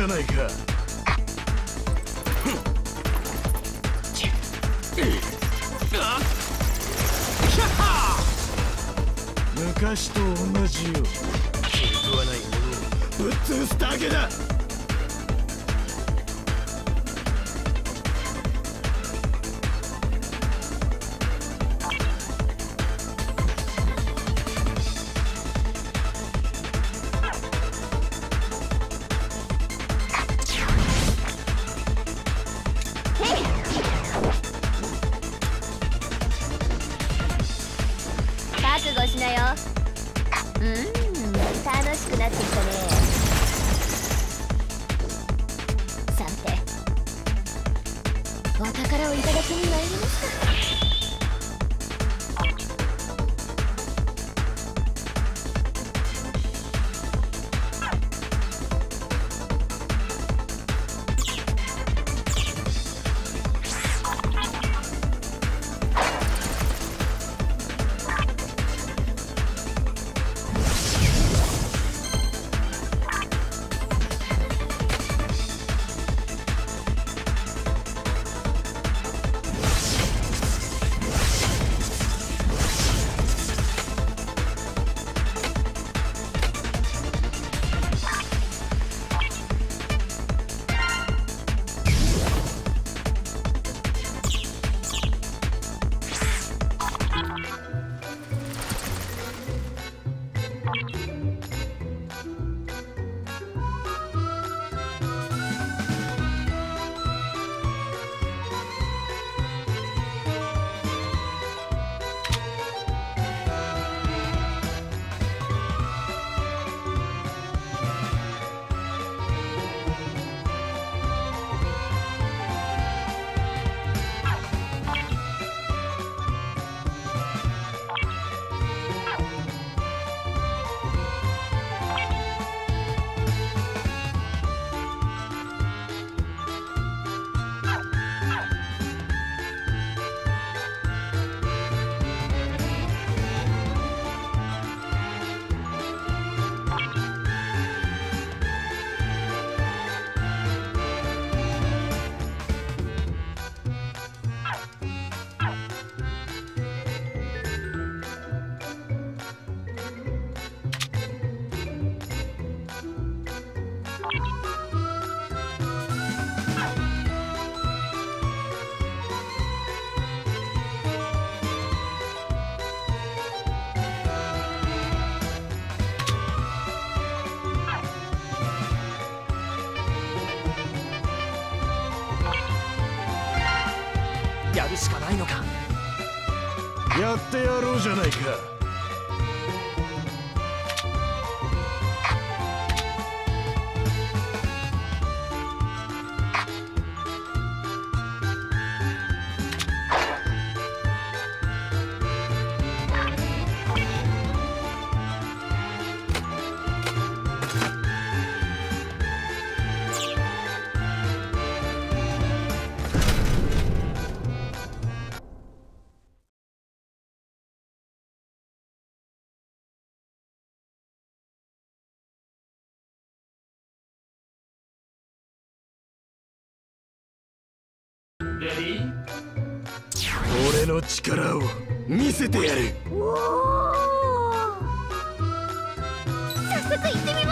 じゃないか。昔と同じよ。気食わないものを。ぶっ潰すだけだ。達に参りました。やってやろうじゃないか。の力を見せてやる。早速行ってみま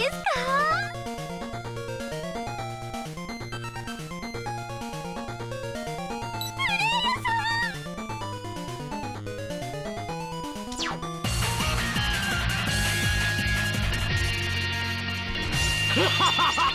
ですか？